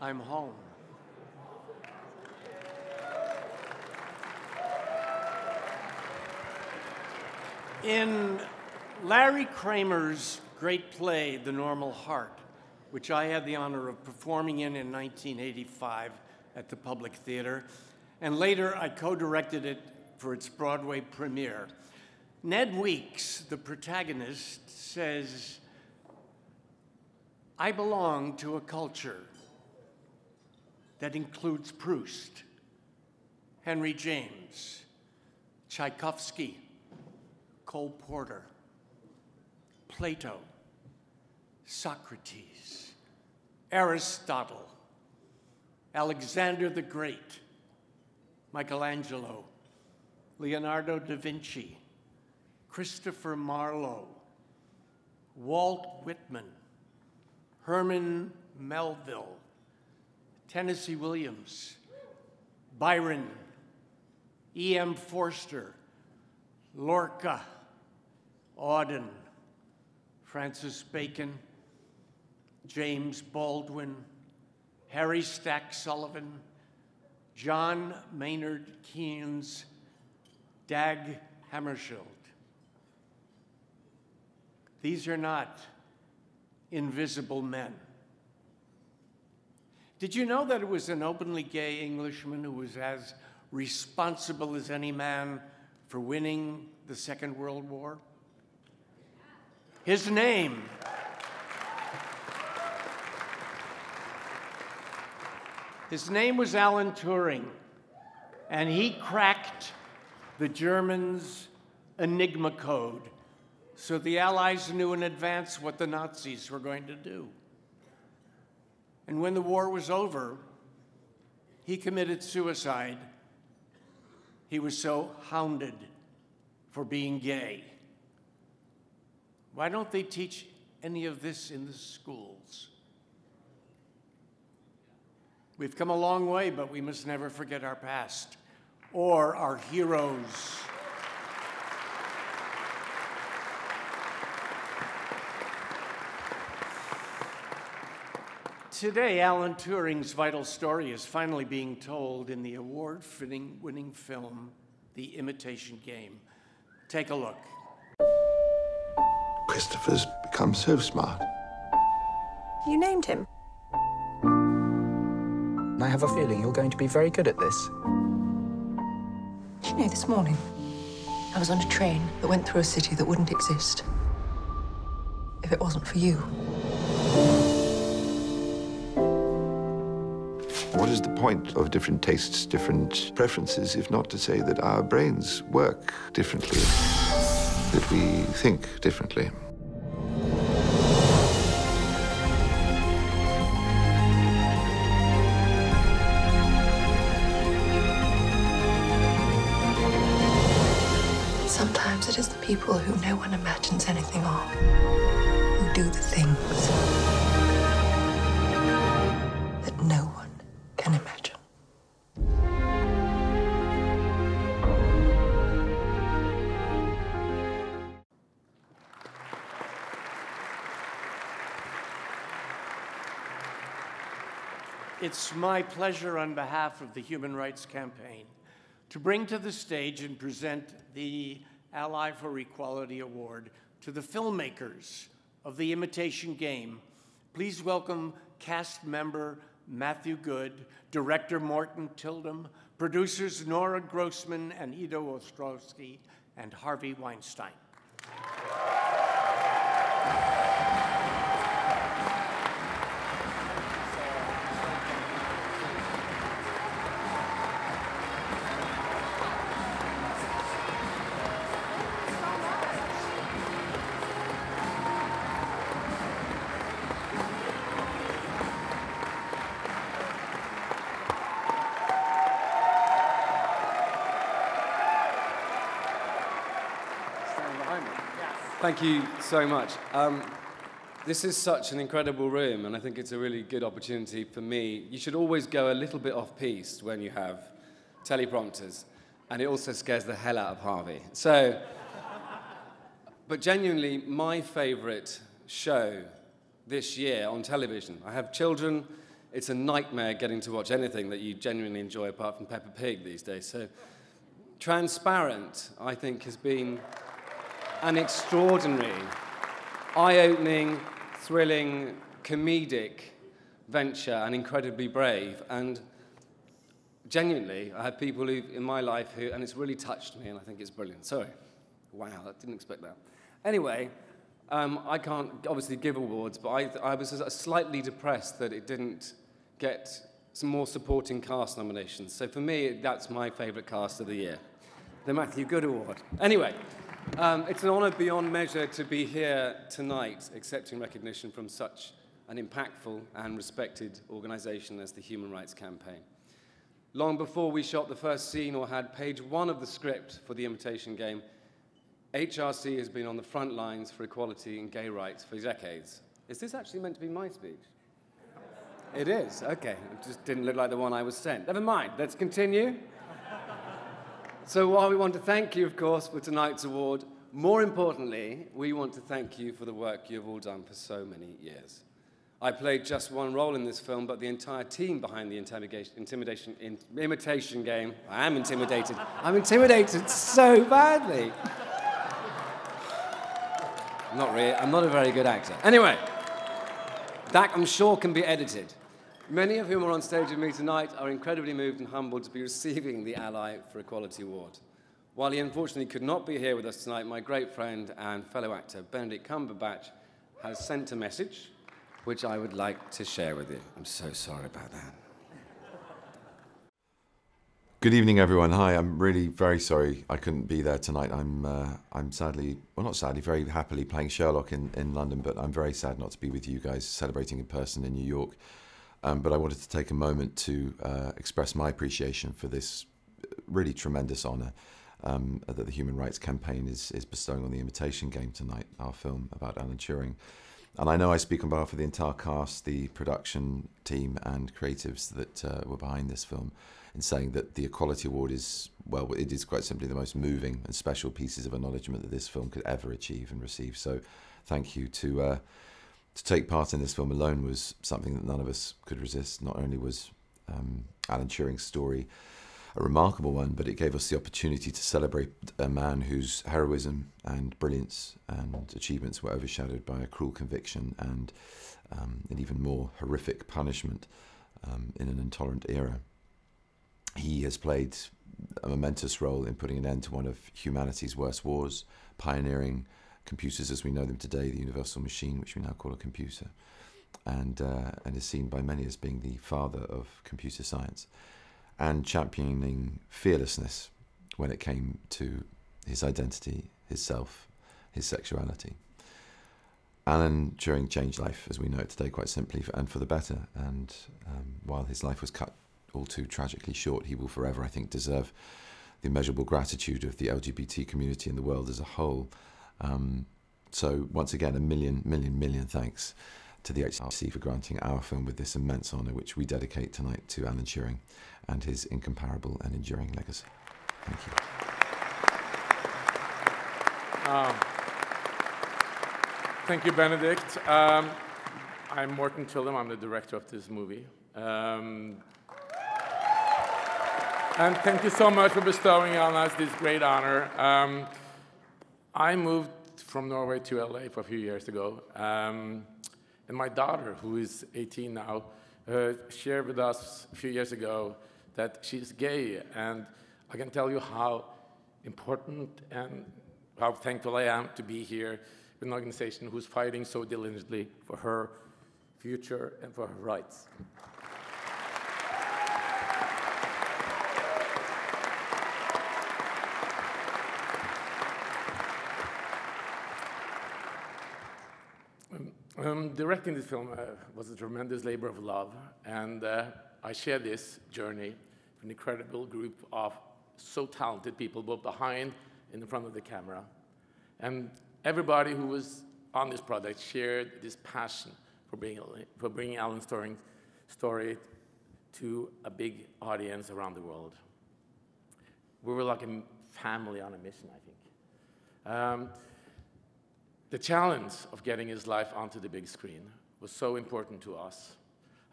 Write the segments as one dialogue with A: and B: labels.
A: I'm home. In Larry Kramer's great play, The Normal Heart, which I had the honor of performing in in 1985 at the Public Theater, and later I co directed it for its Broadway premiere. Ned Weeks, the protagonist, says, I belong to a culture that includes Proust, Henry James, Tchaikovsky, Cole Porter, Plato, Socrates, Aristotle, Alexander the Great, Michelangelo, Leonardo da Vinci, Christopher Marlowe, Walt Whitman, Herman Melville, Tennessee Williams, Byron, E.M. Forster, Lorca, Auden, Francis Bacon, James Baldwin, Harry Stack Sullivan, John Maynard Keynes, Dag Hammarskjöld. These are not invisible men. Did you know that it was an openly gay Englishman who was as responsible as any man for winning the Second World War? His name. His name was Alan Turing, and he cracked the Germans' Enigma code so the Allies knew in advance what the Nazis were going to do. And when the war was over, he committed suicide. He was so hounded for being gay. Why don't they teach any of this in the schools? We've come a long way, but we must never forget our past or our heroes. Today, Alan Turing's vital story is finally being told in the award winning film, The Imitation Game. Take a look.
B: Christopher's become so smart.
C: You named him?
D: I have a feeling you're going to be very good at this.
C: You know, this morning, I was on a train that went through a city that wouldn't exist if it wasn't for you.
B: Is the point of different tastes, different preferences, if not to say that our brains work differently, that we think differently?
C: Sometimes it is the people who no one imagines anything of who do the things.
A: It's my pleasure on behalf of the Human Rights Campaign to bring to the stage and present the Ally for Equality Award to the filmmakers of The Imitation Game. Please welcome cast member Matthew Goode, director Morten Tyldum, producers Nora Grossman and Ido Ostrowsky, and Harvey Weinstein.
E: Thank you so much. Um, this is such an incredible room, and I think it's a really good opportunity for me. You should always go a little bit off piste when you have teleprompters, and it also scares the hell out of Harvey. So, but genuinely, my favorite show this year on television. I have children it's a nightmare getting to watch anything that you genuinely enjoy apart from Peppa Pig these days. So, Transparent, I think, has been an extraordinary, eye opening, thrilling, comedic venture and incredibly brave. And genuinely, I have people who, in my life who, and it's really touched me, and I think it's brilliant. Sorry. Wow, I didn't expect that. Anyway, um, I can't obviously give awards, but I, I was slightly depressed that it didn't get some more supporting cast nominations. So for me, that's my favourite cast of the year, the Matthew Goode Award. Anyway, um, it's an honour beyond measure to be here tonight, accepting recognition from such an impactful and respected organisation as the Human Rights Campaign. Long before we shot the first scene or had page one of the script for the Imitation Game, HRC has been on the front lines for equality and gay rights for decades. Is this actually meant to be my speech? It is, okay. It just didn't look like the one I was sent. Never mind, let's continue. So, while we want to thank you, of course, for tonight's award, more importantly, we want to thank you for the work you've all done for so many years. I played just one role in this film, but the entire team behind the intimidation, intimidation in, imitation game, I am intimidated. I'm intimidated so badly. not really, I'm not a very good actor. Anyway, that I'm sure can be edited. Many of whom are on stage with me tonight are incredibly moved and humbled to be receiving the Ally for Equality Award. While he unfortunately could not be here with us tonight, my great friend and fellow actor, Benedict Cumberbatch, has sent a message which I would like to share with you. I'm so sorry about that.
B: Good evening, everyone. Hi, I'm really very sorry I couldn't be there tonight. I'm, uh, I'm sadly, well, not sadly, very happily playing Sherlock in, in London, but I'm very sad not to be with you guys celebrating in person in New York. Um, but I wanted to take a moment to uh, express my appreciation for this really tremendous honour um, that the Human Rights Campaign is, is bestowing on the Imitation Game tonight, our film about Alan Turing. And I know I speak on behalf of the entire cast, the production team, and creatives that uh, were behind this film in saying that the Equality Award is, well, it is quite simply the most moving and special pieces of acknowledgement that this film could ever achieve and receive. So thank you to. Uh, to take part in this film alone was something that none of us could resist. Not only was um, Alan Turing's story a remarkable one, but it gave us the opportunity to celebrate a man whose heroism and brilliance and achievements were overshadowed by a cruel conviction and um, an even more horrific punishment um, in an intolerant era. He has played a momentous role in putting an end to one of humanity's worst wars, pioneering computers as we know them today, the universal machine, which we now call a computer, and, uh, and is seen by many as being the father of computer science and championing fearlessness when it came to his identity, his self, his sexuality. Alan Turing changed life as we know it today quite simply and for the better. And um, while his life was cut all too tragically short, he will forever, I think, deserve the immeasurable gratitude of the LGBT community and the world as a whole. Um, so, once again, a million, million, million thanks to the HRC for granting our film with this immense honour, which we dedicate tonight to Alan Turing and his incomparable and enduring legacy. Thank you.
F: Um, thank you, Benedict. Um, I'm Morten Tyldum. I'm the director of this movie. Um, and thank you so much for bestowing on us this great honor. Um, I moved from Norway to LA for a few years ago. Um, and my daughter, who is 18 now, uh, shared with us a few years ago that she's gay. And I can tell you how important and how thankful I am to be here with an organization who's fighting so diligently for her future and for her rights. Um, directing this film uh, was a tremendous labor of love, and uh, I share this journey with an incredible group of so talented people, both behind and in front of the camera. And everybody who was on this project shared this passion for bringing, for bringing Alan Turing's story to a big audience around the world. We were like a family on a mission, I think. Um, the challenge of getting his life onto the big screen was so important to us.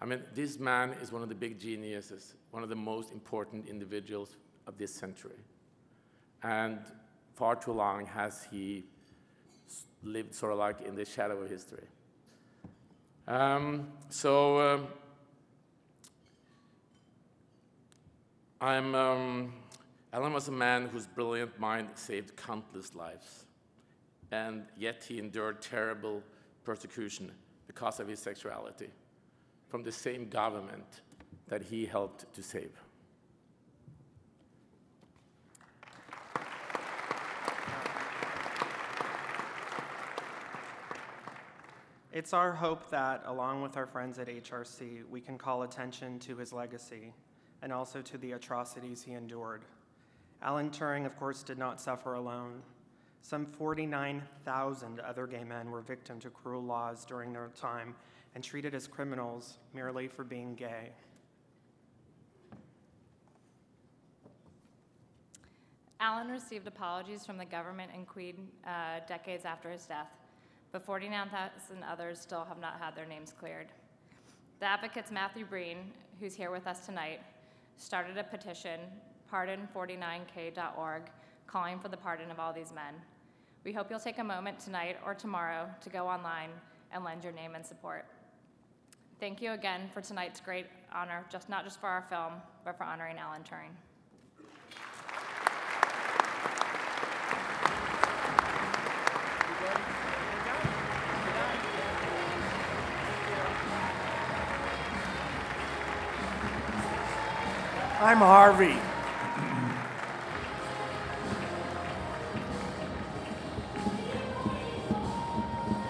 F: I mean, this man is one of the big geniuses, one of the most important individuals of this century. And far too long has he lived sort of like in the shadow of history. Um, so um, I'm, um, Alan was a man whose brilliant mind saved countless lives, and yet he endured terrible persecution because of his sexuality from the same government that he helped to save.
G: It's our hope that, along with our friends at HRC, we can call attention to his legacy and also to the atrocities he endured. Alan Turing, of course, did not suffer alone. Some 49,000 other gay men were victim to cruel laws during their time and treated as criminals merely for being gay.
H: Alan received apologies from the government and Queen uh, decades after his death but 49,000 others still have not had their names cleared. The Advocate's Matthew Breen, who's here with us tonight, started a petition, pardon49k.org, calling for the pardon of all these men. We hope you'll take a moment tonight or tomorrow to go online and lend your name and support. Thank you again for tonight's great honor, just not just for our film, but for honoring Alan Turing.
A: I'm Harvey.